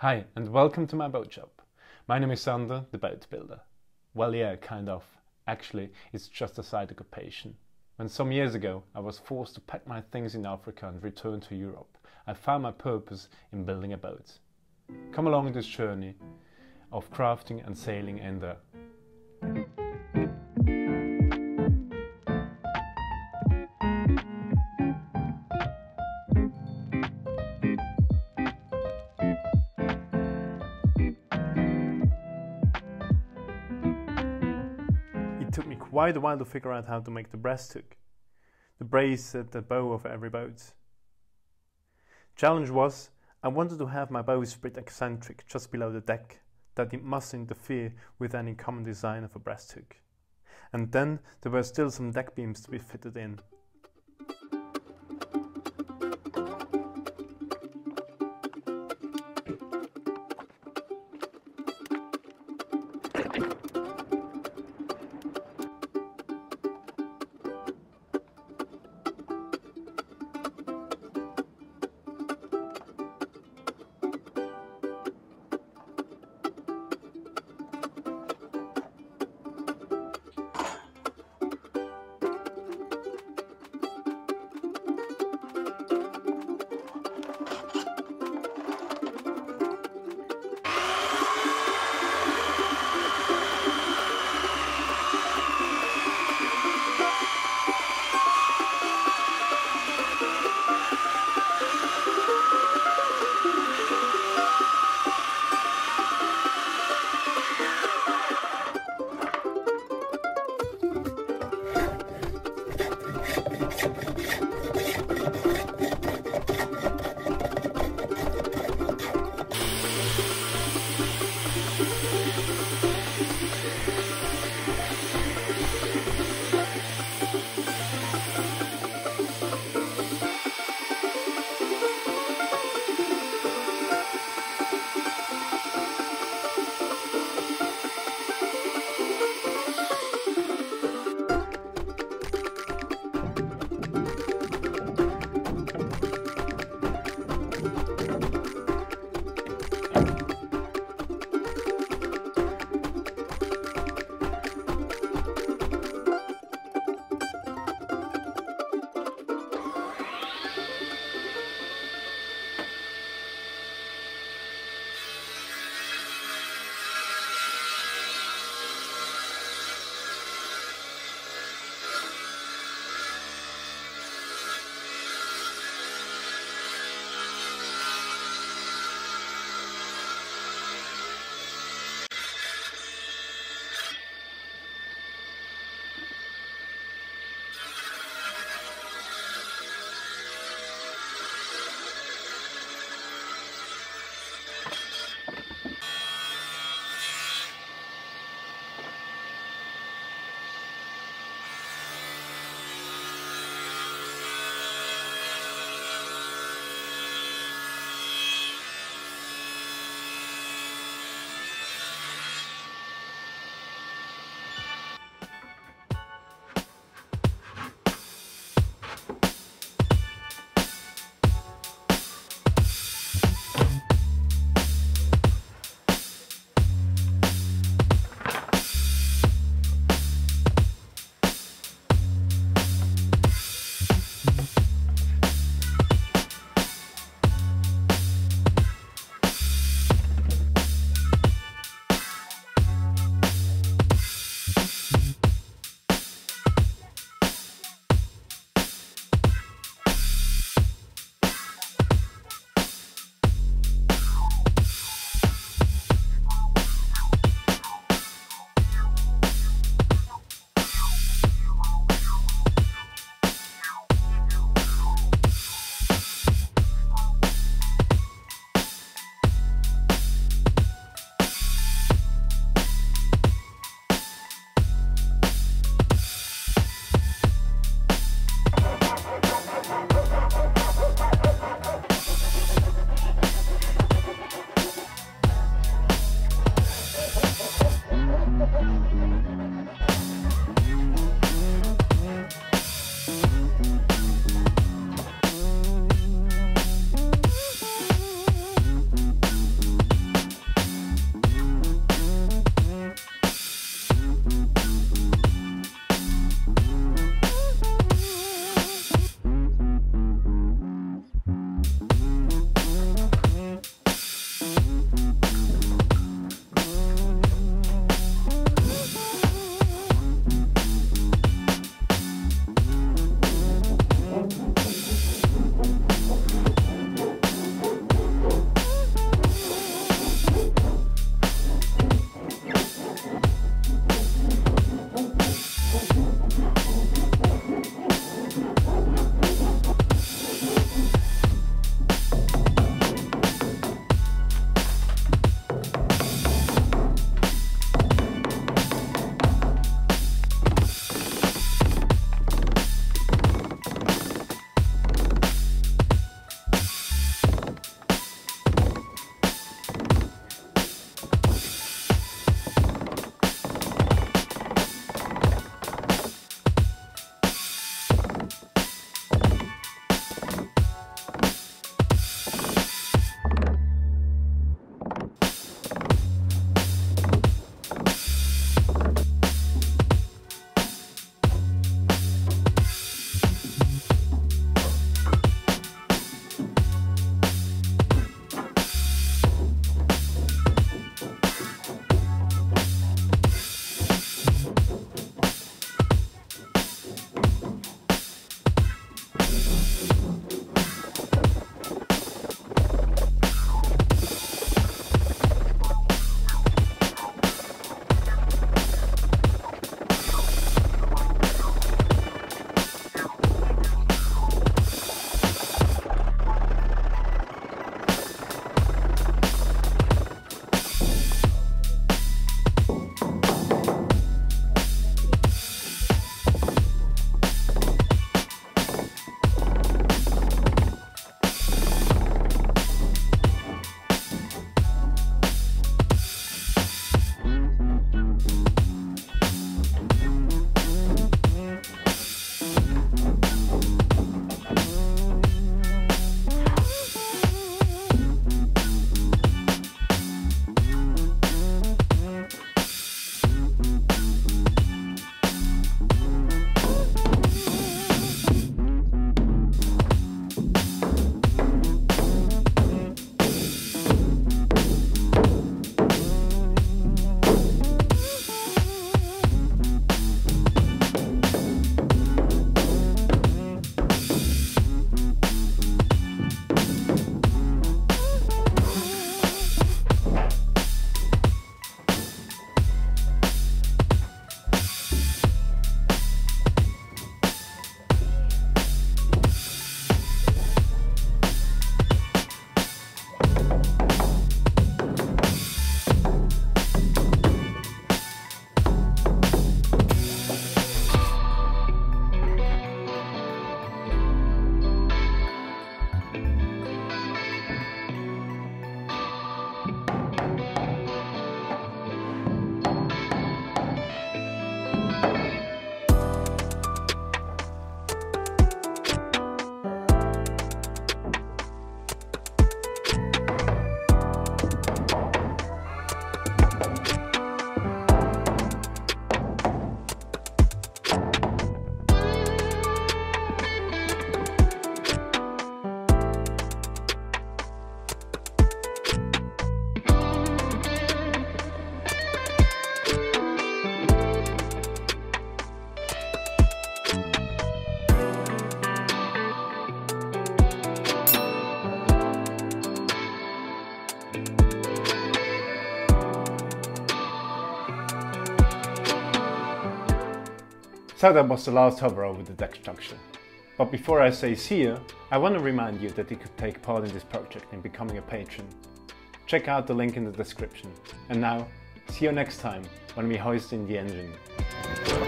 Hi, and welcome to my boat shop. My name is Sander, the boat builder. Well, yeah, kind of. Actually, it's just a side occupation. When some years ago I was forced to pack my things in Africa and return to Europe, I found my purpose in building a boat. Come along this journey of crafting and sailing in the quite a while to figure out how to make the breast hook, the brace at the bow of every boat. Challenge was I wanted to have my bowsprit eccentric just below the deck, that it must interfere with any common design of a breast hook. And then there were still some deck beams to be fitted in. So that was the last hover over the deck structure. But before I say see you, I want to remind you that you could take part in this project in becoming a patron. Check out the link in the description. And now, see you next time when we hoist in the engine.